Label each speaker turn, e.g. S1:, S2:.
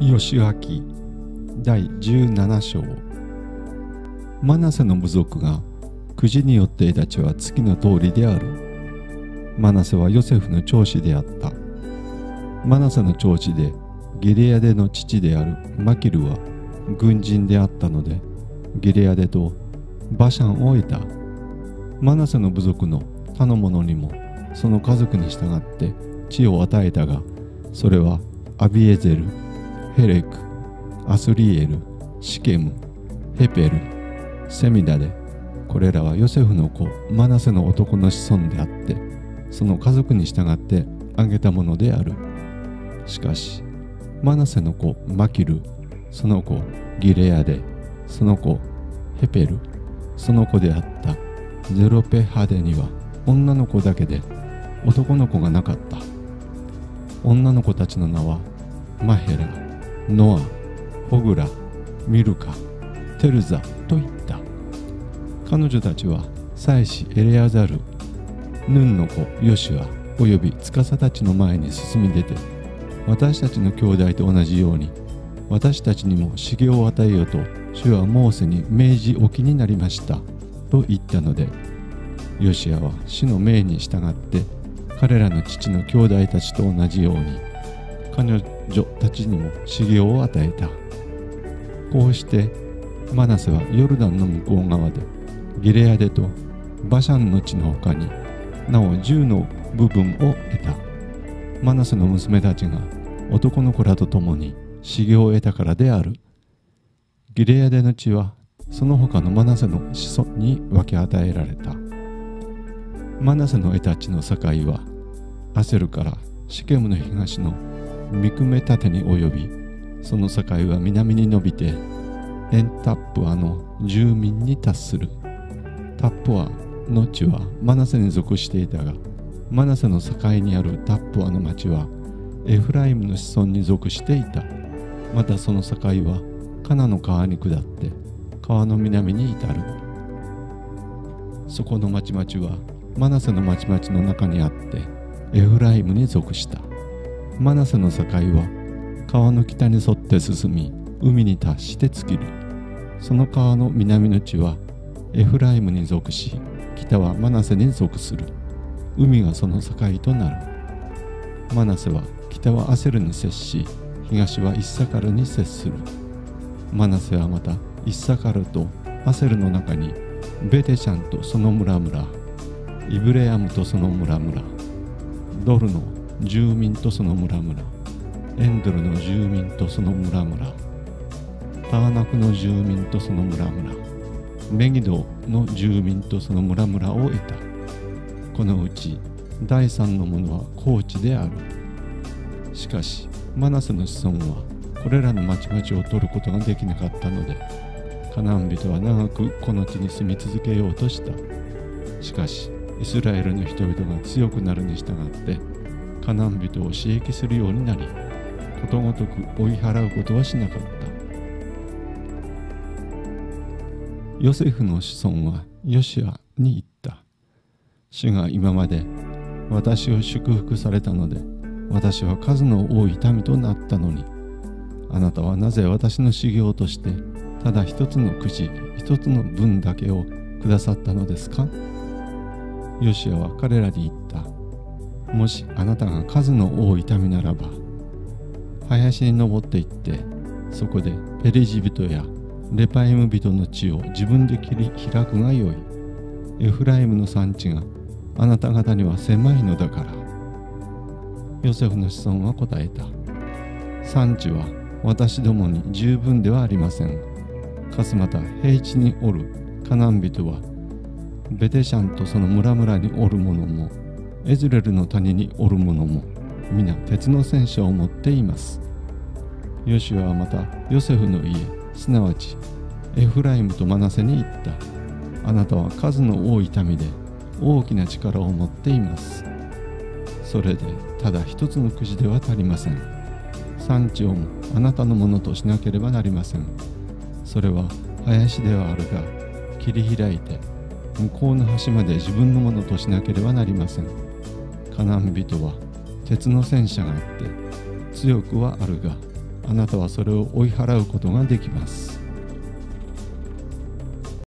S1: 義明第17章。マナセの部族がくじによっていたちは次の通りである。マナセはヨセフの長子であった。マナセの長子でギレアデの父であるマキルは軍人であったのでギレアデとバシャンを得た。マナセの部族の他の者にもその家族に従って地を与えたがそれはアビエゼルヘレクアスリエルシケムヘペルセミダでこれらはヨセフの子マナセの男の子孫であってその家族に従って挙げたものである。しかしマナセの子マキルその子ギレアデその子ヘペルその子であった。ゼロペハデには女の子だけで男の子がなかった。女の子たちの名はマヘラ。ノアホグラミルカテルザといった。彼女たちは妻子エレアザルヌンの子ヨシュアおよび司たちの前に進み出て私たちの兄弟と同じように私たちにも修行を与えようと主はモーセに命じ置きになりましたと言ったのでヨシアは死の命に従って彼らの父の兄弟たちと同じように彼女たちにも修行を与えた。こうしてマナセはヨルダンの向こう側でギレアデとバシャンの地の他になお10の部分を得た。マナセの娘たちが男の子らと共に修行を得たからである。ギレアデの地はその他のマナセの子孫に分け与えられた。マナセの得た地の境はアセルからシケムの東の三クメタテに及びその境は南に伸びてエンタップアの住民に達する。タップアの地はマナセに属していたがマナセの境にあるタップアの町はエフライムの子孫に属していた。またその境はカナの川に下って川の南に至る。そこの町々はマナセの町々の中にあってエフライムに属した。マナセの境は川の北に沿って進み海に達して尽きる。その川の南の地はエフライムに属し北はマナセに属する。海がその境となる。マナセは北はアセルに接し東はイッサカルに接する。マナセはまたイッサカルとアセルの中にベテシャンとその村々イブレアムとその村々ドルの住民とその村々。エンドルの住民とその村々。ターナクの住民とその村々。メギドの住民とその村々を得た。このうち第三のものは高地である。しかしマナセの子孫はこれらの町々を取ることができなかったのでカナン人は長くこの地に住み続けようとした。しかしイスラエルの人々が強くなるに従ってカナン人を刺激するようになりことごとく追い払うことはしなかったヨセフの子孫はヨシアに言った主が今まで私を祝福されたので私は数の多い民となったのにあなたはなぜ私の修行としてただ一つのくじ一つの分だけをくださったのですかヨシアは彼らに言ったもしあなたが数の多い民ならば林に登って行ってそこでペリジ人やレパイム人の地を自分で切り開くがよい。エフライムの産地があなた方には狭いのだから。ヨセフの子孫は答えた。産地は私どもに十分ではありません。かつまた平地におるカナン人はベテシャンとその村々におる者もエズレルの谷におる者も皆鉄の戦車を持っています。ヨシュアはまたヨセフの家すなわちエフライムとマナセに言った。あなたは数の多い民で大きな力を持っています。それでただ一つのくじでは足りません。山頂もあなたのものとしなければなりません。それは林ではあるが切り開いて向こうの端まで自分のものとしなければなりません。カナン人は鉄の戦車があって強くはあるがあなたはそれを追い払うことができます。